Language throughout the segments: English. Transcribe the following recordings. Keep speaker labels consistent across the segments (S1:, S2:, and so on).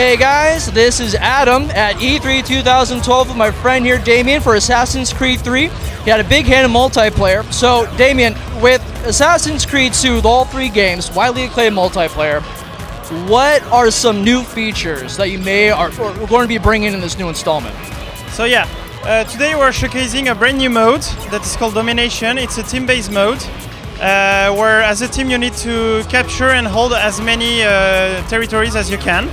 S1: Hey guys, this is Adam at E3 2012 with my friend here, Damien, for Assassin's Creed 3. He had a big hand in multiplayer. So, Damien, with Assassin's Creed 2, all three games, widely acclaimed multiplayer, what are some new features that you may are or going to be bringing in this new installment?
S2: So yeah, uh, today we're showcasing a brand new mode that is called Domination. It's a team-based mode uh, where as a team you need to capture and hold as many uh, territories as you can.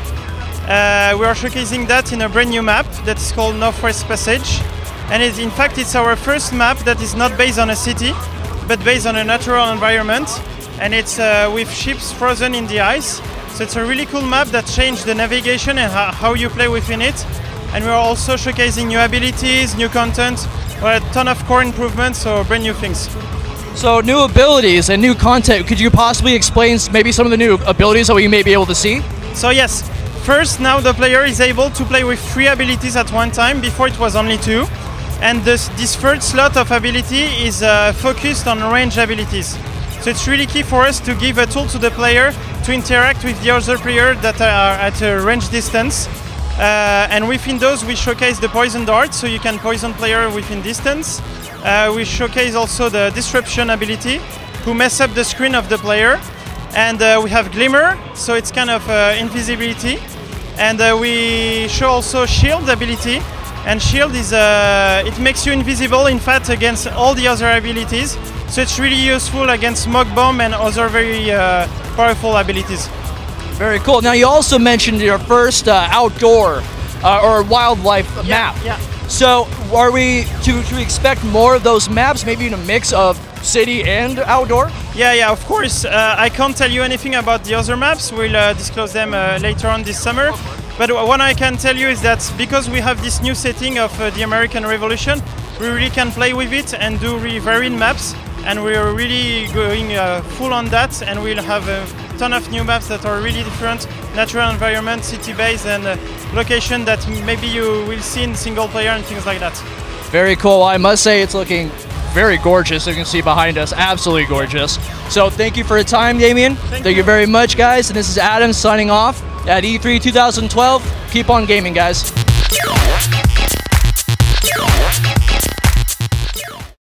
S2: Uh, we are showcasing that in a brand new map that is called Northwest Passage. And it, in fact, it's our first map that is not based on a city, but based on a natural environment. And it's uh, with ships frozen in the ice. So it's a really cool map that changed the navigation and how, you play within it. And we're also showcasing new abilities, new content, well, a ton of core improvements, so brand new things.
S1: So, new abilities and new content. Could you possibly explain maybe some of the new abilities that we may be able to see?
S2: So yes, First, now the player is able to play with three abilities at one time. Before it was only two. And this, this third slot of ability is uh, focused on range abilities. So it's really key for us to give a tool to the player to interact with the other player that are at a range distance. Uh, and within those, we showcase the poison dart, so you can poison player within distance. Uh, we showcase also the disruption ability, who mess up the screen of the player. And uh, we have glimmer, so it's kind of uh, invisibility and uh, we show also shield ability. And shield is uh, it makes you invisible in fact against all the other abilities. So it's really useful against smoke bomb and other very uh, powerful abilities.
S1: Very cool. Now you also mentioned your first uh, outdoor uh, or wildlife
S2: yeah,
S1: map.
S2: yeah
S1: so are we to, to expect more of those maps maybe in a mix of city and outdoor?
S2: Yeah, yeah, of course. Uh, I can't tell you anything about the other maps. We'll uh, disclose them uh, later on this summer. But what I can tell you is that because we have this new setting of uh, the American Revolution, we really can play with it and do really varied maps. And we're really going uh, full on that. And we'll have a ton of new maps that are really different, natural environment, city base and uh, location that maybe you will see in single player and things like that.
S1: Very cool. I must say it's looking very gorgeous. You can see behind us, absolutely gorgeous. So thank you for your time, Damien.
S2: Thank,
S1: thank you. you very much, guys. And this is Adam signing off at E3 2012. Keep on gaming, guys.